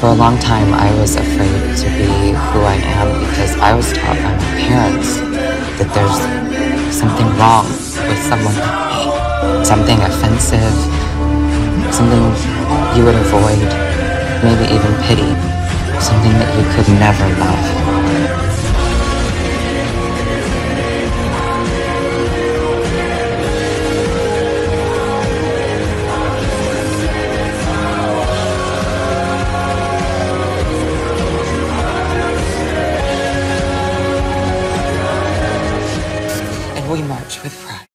For a long time, I was afraid to be who I am because I was taught by my parents that there's something wrong with someone. Like me, something offensive, something you would avoid, maybe even pity, something that you could never love. we march with pride.